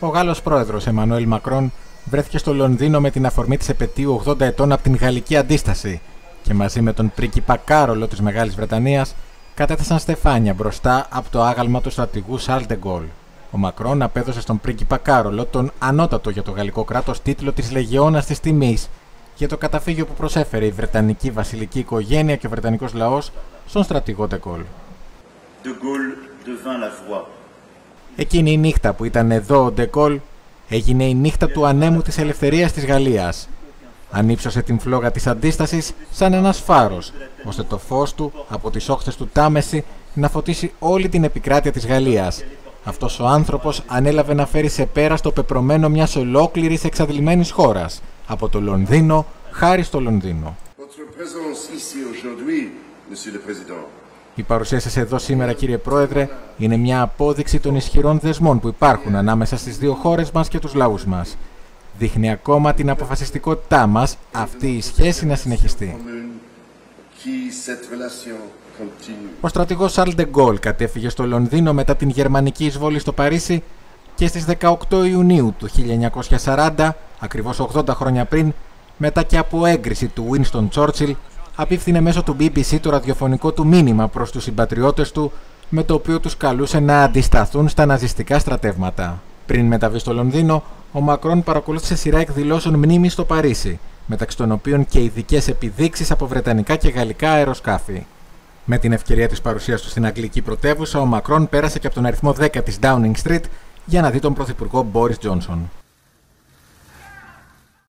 Ο Γάλλος πρόεδρος Εμμανουέλ Μακρόν βρέθηκε στο Λονδίνο με την αφορμή της επαιτίου 80 ετών από την Γαλλική Αντίσταση και μαζί με τον πρίγκιπα Κάρολο της Μεγάλης Βρετανίας κατέθεσαν στεφάνια μπροστά από το άγαλμα του στρατηγού Σαλ Ντεγκόλ. Ο Μακρόν απέδωσε στον πρίγκιπα Κάρολο τον ανώτατο για το γαλλικό κράτος τίτλο της Λεγεώνας της Τιμής για το καταφύγιο που προσέφερε η Βρετανική βασιλική οικογένεια και ο Βρετανικός λαός στον στρατηγό Ντεγκόλ. Εκείνη η νύχτα που ήταν εδώ ο Ντεκόλ έγινε η νύχτα του ανέμου της ελευθερίας της Γαλλίας. Ανύψωσε την φλόγα της αντίστασης σαν ένας φάρος, ώστε το φως του από τις όχθες του Τάμεση να φωτίσει όλη την επικράτεια της Γαλλίας. Αυτός ο άνθρωπος ανέλαβε να φέρει σε πέρα στο πεπρωμένο μιας ολόκληρης εξαντλημένης χώρας, από το Λονδίνο χάρη στο Λονδίνο. Η παρουσία σας εδώ σήμερα κύριε Πρόεδρε είναι μια απόδειξη των ισχυρών δεσμών που υπάρχουν ανάμεσα στις δύο χώρες μας και τους λαούς μας. Δείχνει ακόμα την αποφασιστικότητά μας αυτή η σχέση να συνεχιστεί. Ο στρατηγός Σαρλ Ντεγκόλ κατέφυγε στο Λονδίνο μετά την γερμανική εισβόλη στο Παρίσι και στις 18 Ιουνίου του 1940, ακριβώς 80 χρόνια πριν, μετά και από έγκριση του Winston Churchill, απίφθινε μέσω του BBC το ραδιοφωνικό του μήνυμα προς τους συμπατριώτες του με το οποίο τους καλούσε να αντισταθούν στα ναζιστικά στρατεύματα. Πριν μεταβεί στο Λονδίνο, ο Μακρόν παρακολούθησε σειρά εκδηλώσεων μνήμης στο Παρίσι, μεταξύ των οποίων και ειδικές επιδείξεις από βρετανικά και γαλλικά αεροσκάφη. Με την ευκαιρία της παρουσίας του στην αγγλική πρωτεύουσα, ο Μακρόν πέρασε και από τον αριθμό 10 της Downing Street για να δει τον πρωθυπουργό Boris Johnson.